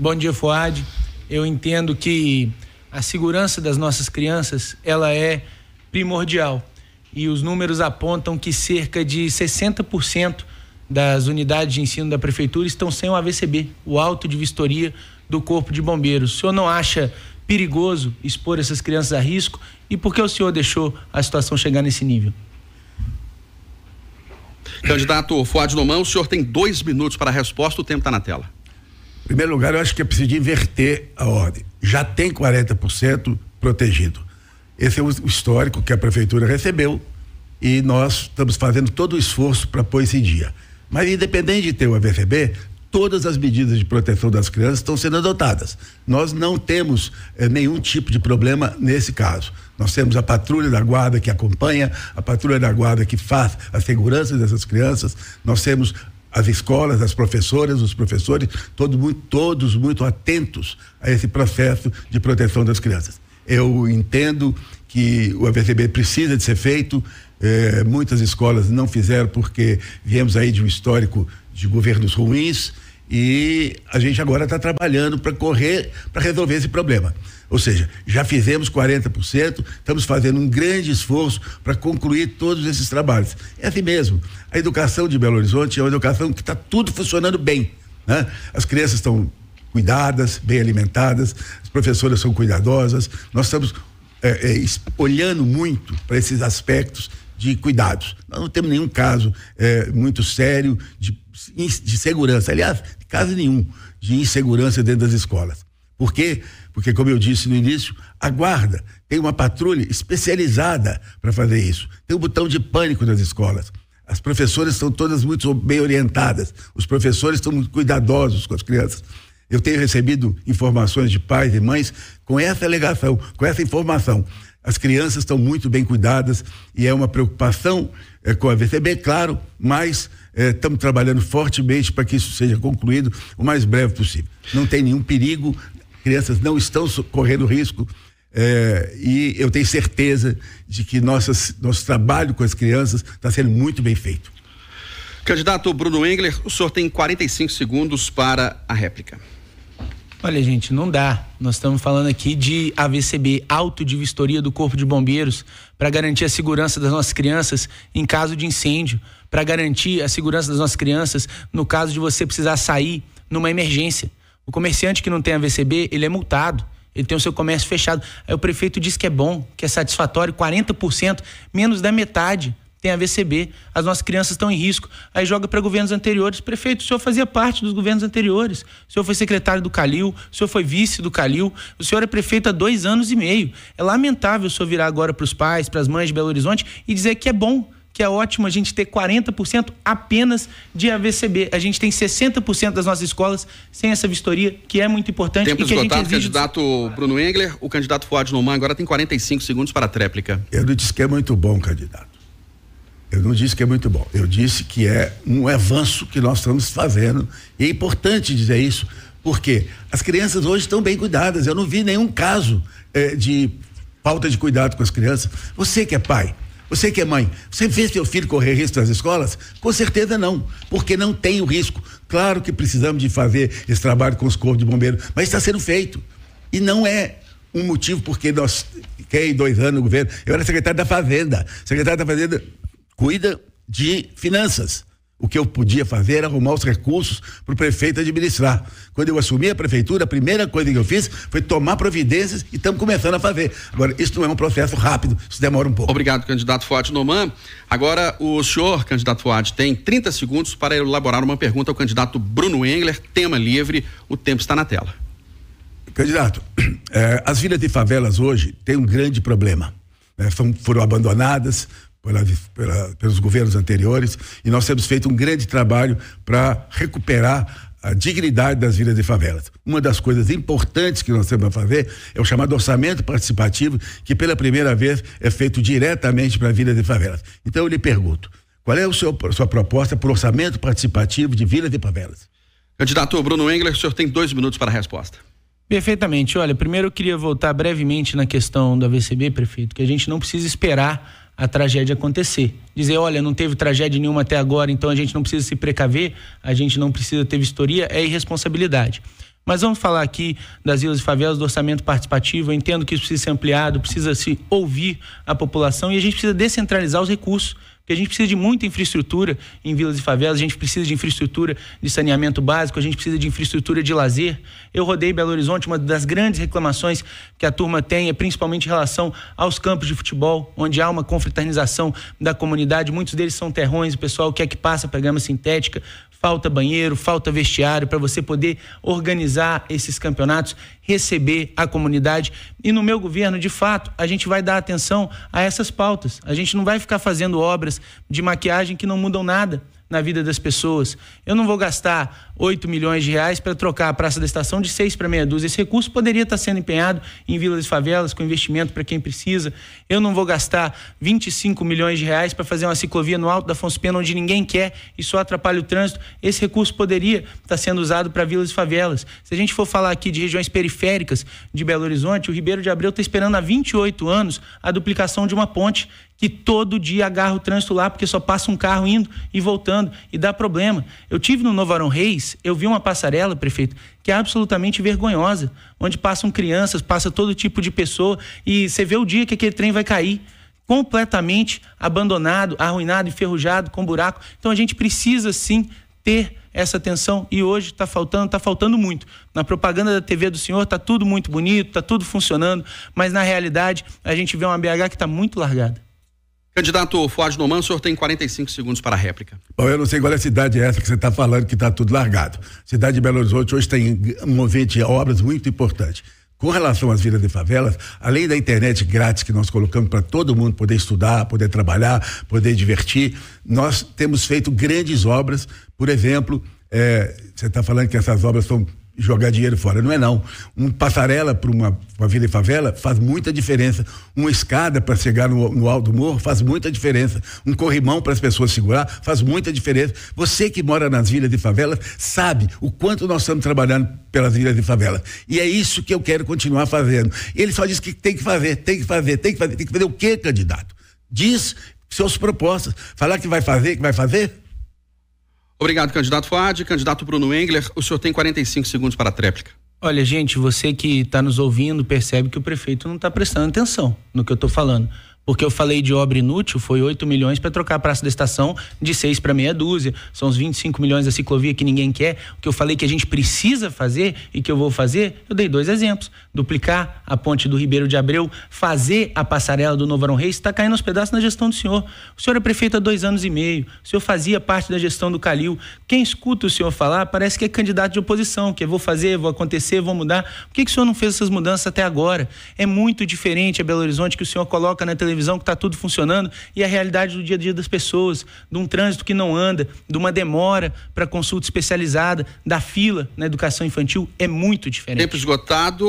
Bom dia, Fuad. Eu entendo que a segurança das nossas crianças, ela é primordial. E os números apontam que cerca de 60% das unidades de ensino da prefeitura estão sem o AVCB, o auto de vistoria do Corpo de Bombeiros. O senhor não acha perigoso expor essas crianças a risco? E por que o senhor deixou a situação chegar nesse nível? Candidato Fuad Noman, o senhor tem dois minutos para a resposta, o tempo está na tela. Em primeiro lugar, eu acho que é preciso inverter a ordem. Já tem 40% protegido. Esse é o histórico que a prefeitura recebeu e nós estamos fazendo todo o esforço para pôr isso em dia. Mas independente de ter o AVCB, todas as medidas de proteção das crianças estão sendo adotadas. Nós não temos eh, nenhum tipo de problema nesse caso. Nós temos a patrulha da guarda que acompanha, a patrulha da guarda que faz a segurança dessas crianças, nós temos as escolas, as professoras, os professores, todos muito, todos muito atentos a esse processo de proteção das crianças. Eu entendo que o AVCB precisa de ser feito, eh, muitas escolas não fizeram porque viemos aí de um histórico de governos ruins e a gente agora está trabalhando para correr, para resolver esse problema. Ou seja, já fizemos 40%, estamos fazendo um grande esforço para concluir todos esses trabalhos. É assim mesmo. A educação de Belo Horizonte é uma educação que está tudo funcionando bem. Né? As crianças estão cuidadas, bem alimentadas, as professoras são cuidadosas, nós estamos é, é, olhando muito para esses aspectos de cuidados. Nós não temos nenhum caso é, muito sério de, de segurança, aliás, caso nenhum de insegurança dentro das escolas. Por quê? Porque, como eu disse no início, a guarda tem uma patrulha especializada para fazer isso. Tem um botão de pânico nas escolas. As professoras estão todas muito bem orientadas. Os professores estão muito cuidadosos com as crianças. Eu tenho recebido informações de pais e mães com essa alegação, com essa informação. As crianças estão muito bem cuidadas e é uma preocupação é, com a VCB, claro, mas é, estamos trabalhando fortemente para que isso seja concluído o mais breve possível. Não tem nenhum perigo, crianças não estão correndo risco é, e eu tenho certeza de que nossas, nosso trabalho com as crianças está sendo muito bem feito. Candidato Bruno Engler, o senhor tem 45 segundos para a réplica. Olha, gente, não dá. Nós estamos falando aqui de AVCB, auto de vistoria do Corpo de Bombeiros, para garantir a segurança das nossas crianças em caso de incêndio, para garantir a segurança das nossas crianças no caso de você precisar sair numa emergência. O comerciante que não tem AVCB, ele é multado. Ele tem o seu comércio fechado. Aí o prefeito diz que é bom, que é satisfatório, 40%, menos da metade tem a VCB, as nossas crianças estão em risco. Aí joga para governos anteriores. Prefeito, o senhor fazia parte dos governos anteriores. O senhor foi secretário do Calil, o senhor foi vice do Calil, o senhor é prefeito há dois anos e meio. É lamentável o senhor virar agora para os pais, para as mães de Belo Horizonte e dizer que é bom, que é ótimo a gente ter 40% apenas de AVCB. A gente tem 60% das nossas escolas sem essa vistoria, que é muito importante. Tempo e que esgotado, a gente exige... candidato Bruno Engler. O candidato Fuad Noman agora tem 45 segundos para a tréplica. Eu não disse que é muito bom, candidato. Eu não disse que é muito bom. Eu disse que é um avanço que nós estamos fazendo. E é importante dizer isso, porque as crianças hoje estão bem cuidadas. Eu não vi nenhum caso eh, de falta de cuidado com as crianças. Você que é pai, você que é mãe, você vê seu filho correr risco nas escolas? Com certeza não, porque não tem o risco. Claro que precisamos de fazer esse trabalho com os corpos de bombeiros, mas está sendo feito. E não é um motivo porque nós fiquei dois anos no governo. Eu era secretário da Fazenda. Secretário da Fazenda cuida de finanças. O que eu podia fazer era arrumar os recursos para o prefeito administrar. Quando eu assumi a prefeitura, a primeira coisa que eu fiz foi tomar providências e estamos começando a fazer. Agora, isso não é um processo rápido, isso demora um pouco. Obrigado, candidato Fuad Noman. Agora, o senhor, candidato Fuad, tem 30 segundos para elaborar uma pergunta ao candidato Bruno Engler, tema livre, o tempo está na tela. Candidato, eh, as vilas de favelas hoje têm um grande problema. Né? foram abandonadas, pela, pela, pelos governos anteriores e nós temos feito um grande trabalho para recuperar a dignidade das vilas de favelas. Uma das coisas importantes que nós temos a fazer é o chamado orçamento participativo, que pela primeira vez é feito diretamente para a vila de favelas. Então eu lhe pergunto, qual é a sua proposta para o orçamento participativo de vilas de favelas? Candidato Bruno Engler, o senhor tem dois minutos para a resposta. Perfeitamente. Olha, primeiro eu queria voltar brevemente na questão da VCB, prefeito, que a gente não precisa esperar a tragédia acontecer. Dizer, olha, não teve tragédia nenhuma até agora, então a gente não precisa se precaver, a gente não precisa ter vistoria, é irresponsabilidade. Mas vamos falar aqui das vilas e favelas, do orçamento participativo. Eu entendo que isso precisa ser ampliado, precisa se ouvir a população e a gente precisa descentralizar os recursos porque a gente precisa de muita infraestrutura em vilas e favelas, a gente precisa de infraestrutura de saneamento básico, a gente precisa de infraestrutura de lazer. Eu rodei Belo Horizonte, uma das grandes reclamações que a turma tem é principalmente em relação aos campos de futebol, onde há uma confraternização da comunidade, muitos deles são terrões, o pessoal quer que passe para grama sintética, falta banheiro, falta vestiário para você poder organizar esses campeonatos, receber a comunidade. E no meu governo, de fato, a gente vai dar atenção a essas pautas. A gente não vai ficar fazendo obras de maquiagem que não mudam nada na vida das pessoas. Eu não vou gastar 8 milhões de reais para trocar a Praça da Estação de 6 para meia dúzia. Esse recurso poderia estar sendo empenhado em vilas e favelas, com investimento para quem precisa. Eu não vou gastar 25 milhões de reais para fazer uma ciclovia no Alto da Afonso Pena, onde ninguém quer e só atrapalha o trânsito. Esse recurso poderia estar sendo usado para vilas e favelas. Se a gente for falar aqui de regiões periféricas de Belo Horizonte, o Ribeiro de Abreu está esperando há 28 anos a duplicação de uma ponte que todo dia agarra o trânsito lá, porque só passa um carro indo e voltando e dá problema. Eu tive no Novo Arão Reis, eu vi uma passarela, prefeito, que é absolutamente vergonhosa, onde passam crianças, passa todo tipo de pessoa e você vê o dia que aquele trem vai cair completamente abandonado, arruinado, enferrujado, com buraco. Então a gente precisa sim ter essa atenção e hoje está faltando, está faltando muito. Na propaganda da TV do senhor está tudo muito bonito, está tudo funcionando, mas na realidade a gente vê uma BH que está muito largada. Candidato Fuad Noman, o senhor tem 45 segundos para a réplica. Bom, eu não sei qual é a cidade essa que você está falando que está tudo largado. Cidade de Belo Horizonte hoje tem um movimento de obras muito importante. Com relação às vilas de favelas, além da internet grátis que nós colocamos para todo mundo poder estudar, poder trabalhar, poder divertir, nós temos feito grandes obras. Por exemplo, é, você está falando que essas obras são jogar dinheiro fora. Não é não. Um passarela para uma, uma vila e favela faz muita diferença. Uma escada para chegar no, no alto morro faz muita diferença. Um corrimão para as pessoas segurar faz muita diferença. Você que mora nas vilas e favelas sabe o quanto nós estamos trabalhando pelas vilas e favelas. E é isso que eu quero continuar fazendo. Ele só diz que tem que fazer, tem que fazer, tem que fazer. Tem que fazer o quê, candidato? Diz suas propostas. Falar que vai fazer, que vai fazer, Obrigado, candidato Fuad. Candidato Bruno Engler, o senhor tem 45 segundos para a tréplica. Olha, gente, você que está nos ouvindo percebe que o prefeito não está prestando atenção no que eu estou falando porque eu falei de obra inútil, foi 8 milhões para trocar a Praça da Estação de 6 para meia dúzia. São os 25 milhões da ciclovia que ninguém quer. O que eu falei que a gente precisa fazer e que eu vou fazer, eu dei dois exemplos. Duplicar a ponte do Ribeiro de Abreu, fazer a passarela do Novo Arão Reis, está caindo aos pedaços na gestão do senhor. O senhor é prefeito há dois anos e meio, o senhor fazia parte da gestão do Calil. Quem escuta o senhor falar parece que é candidato de oposição, que eu vou fazer, vou acontecer, vou mudar. Por que, que o senhor não fez essas mudanças até agora? É muito diferente a Belo Horizonte que o senhor coloca na televisão televisão que está tudo funcionando e a realidade do dia a dia das pessoas, de um trânsito que não anda, de uma demora para consulta especializada, da fila na educação infantil é muito diferente. Tempo esgotado.